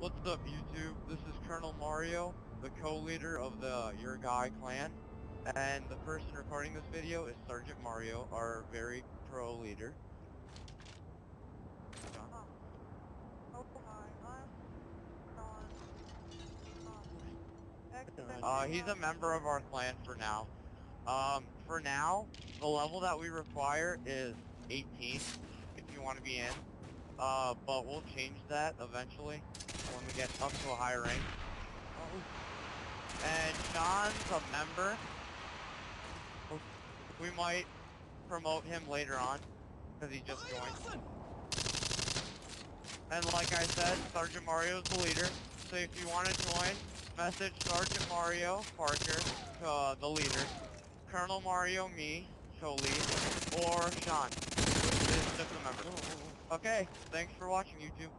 What's up, YouTube? This is Colonel Mario, the co-leader of the Your Guy clan, and the person recording this video is Sergeant Mario, our very pro leader. Uh, he's a member of our clan for now. Um, for now, the level that we require is 18, if you want to be in. Uh, but we'll change that eventually when we get up to a higher rank. And Sean's a member. We might promote him later on, because he just joined. And like I said, Sergeant Mario's the leader. So if you want to join, message Sergeant Mario Parker, uh, the leader, Colonel Mario, me, co-lead, or Sean, just a member. Okay, thanks for watching, YouTube.